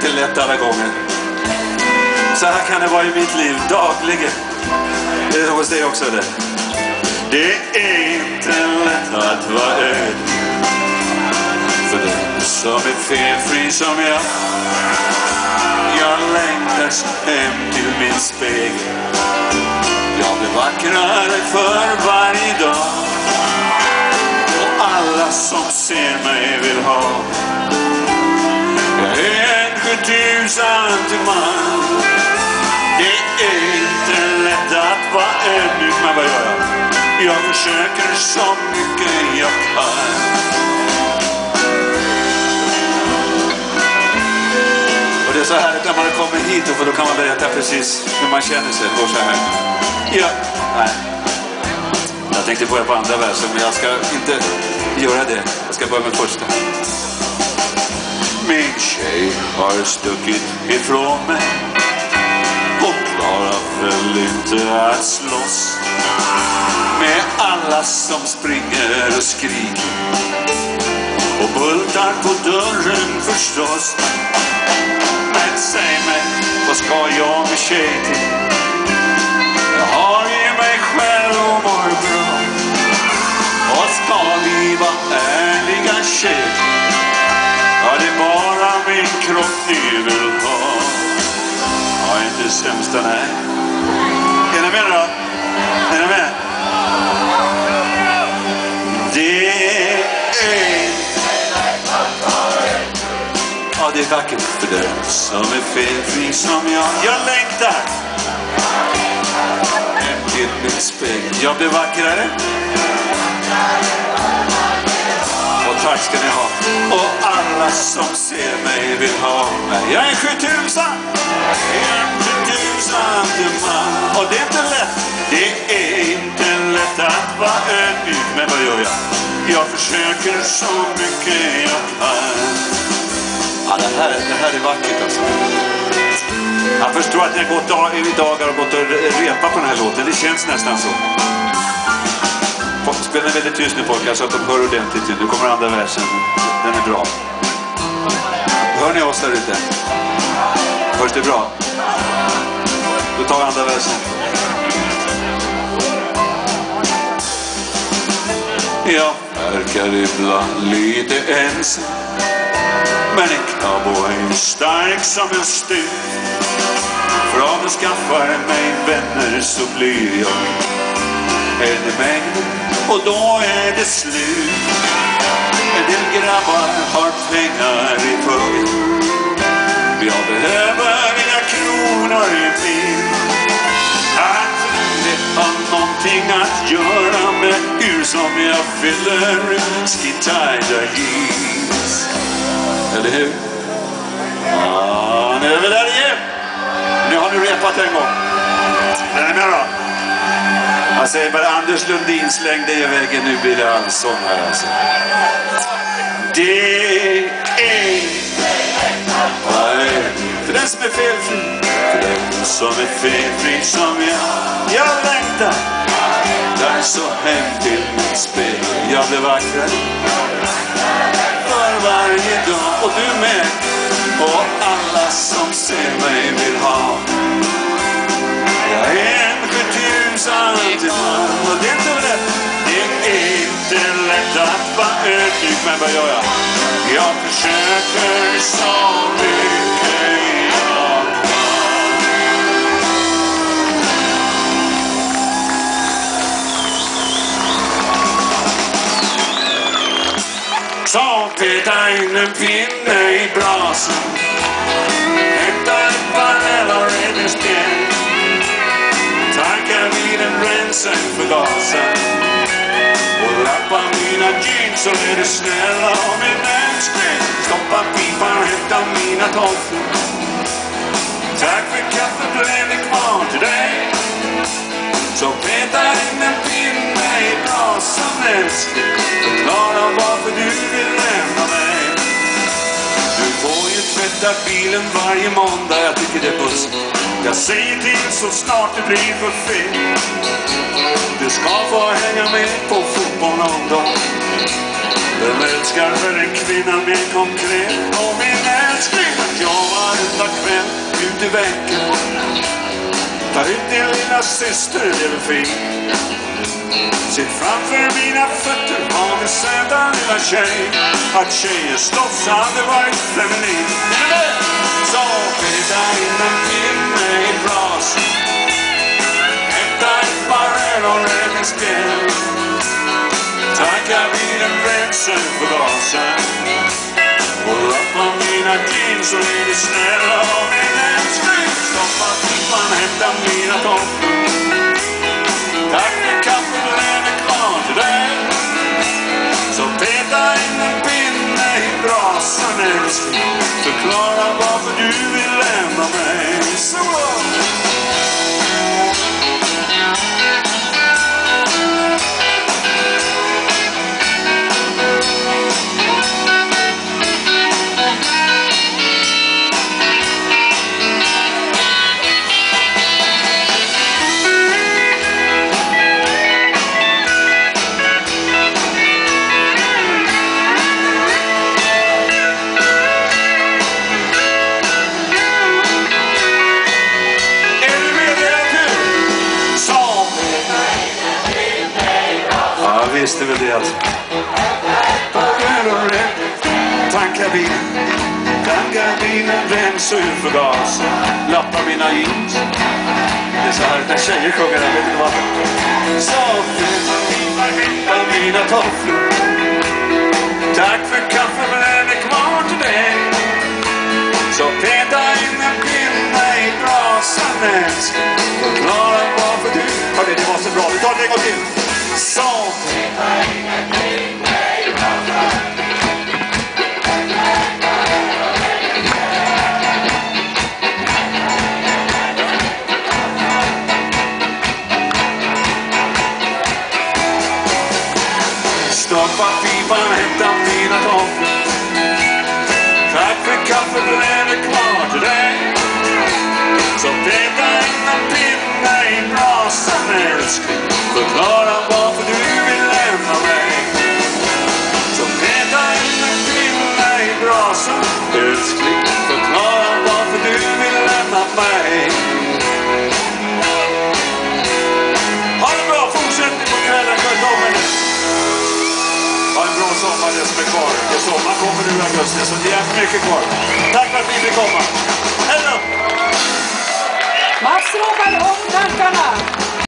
inte lätt alla gånger. Så här kan det vara i mitt liv dagligen. Det är hos dig också det. Det är inte lätt att vara öd. För den som är felfri som jag. Jag längtar hem till min spegel. Jag blir vackrare för varje dag. Och alla som ser mig vet sjutusentig man. Det är inte lätt att vara ödmjuk, men vad gör jag? Jag försöker så mycket jag kan. Och det är så härligt när man kommer hit, för då kan man berätta precis hur man känner sig. Det går så här. Ja, nej. Jag tänkte börja på andra versen, men jag ska inte göra det. Jag ska börja med första. Min tjej har stuckit ifrån mig och klarar väl inte att slåss med alla som springer och skriker och bultar på dörren förstås. Men säg mig, vad ska jag med tjej till? Kropp ni vill ha. Ja, är inte sämsta, nej. Är ni med då? Är ni med? Det är... Ja, det är vackert för den som är felfri som jag. Jag längtar till mitt spegel. Jag blir vackrare. Tack ska ni ha. Och alla som ser mig vill ha mig. Jag är sjutusan. En sjutusande man. Och det är inte lätt. Det är inte lätt att vara ödmjuk. Men vad gör jag? Jag försöker så mycket jag kan. Ja, det här, det här är vackert alltså. Jag förstår att ni har gått i dagar och gått och repat på den här låten. Det känns nästan så. Folk spelar väldigt tyst nu pojkar så alltså, att de hör ordentligt. Nu kommer andra versen. Den är bra. Hör ni oss där ute? Hörs det bra? Då tar vi andra versen. Jag verkar ibland lite ensam Men en cowboy är stark som en sten För om jag skaffar mig vänner så blir jag en mängd och då är det slut En del grabbar har pengar i pung Jag behöver inga kronor i Att det har någonting att göra med hur som jag fyller skin-tighta jeans Eller hur? Ja, nu är vi där igen! Nu har ni repat en gång. Är ni med då? Jag säger bara Anders Lundin släng dig i väggen, nu blir det allsång här alltså. Det är... För den som är felfri, för den som är felfri som jag. Jag längtar, där så hem till mitt spegel. Jag blir vackrare för varje dag och du med. Och alla som ser mig vill ha. Jag är en sjutusentig man och det är inte lätt. Det är inte lätt att vara ödmjuk, men vad gör jag? Jag försöker så mycket jag kan. Så peta in en pinne i brasan mina så är du snäll och min älskling Stoppa pipan, hämta mina tofflor. Tack för kaffet, blev det kvar till dig. Så peta in en pinne i brasan älskling Förklara varför du vill lämna mig. Du får ju tvätta bilen varje måndag, jag tycker det är bussigt Jag säger till så snart det blir för fel. Du ska få hänga med på fotboll någon dag den älskar för en kvinna mer konkret Och min älskling jag varenda kväll ut i veckan. Tar ut din lilla syster, det är väl fint. Sitt framför mina fötter har min söta lilla tjej. Att tjejer slåss hade varit feminint. Så peta in en pinne i brasan. Hämta ett barrel och räddningsspjäll. Tacka vid en växel på gasen. Och lappa mina jeans och är du snäll och min älskling. Stoppa pipan, hämta visste väl det alltså. Tanka bilen, tanka bilen, rensa ur förgas, lappa mina jeans. Det är så här när tjejer sjunger, jag vet inte varför. Så hitta mina tofflor. Tack för kaffe men den är kvar till dig. Så peta in en pinne i brasan älskling. Förklara varför du... Hörni, det var så bra. Vi tar det en gång till. Så Stoppa pipan, hämta mina tofflor. Tack för kaffet, men är det kvar till dig? Så in sommar det som är kvar. Och sommar kommer nu i augusti så det är mycket kvar. Tack för att ni fick komma. Hej då! Mats Roberg och tankarna.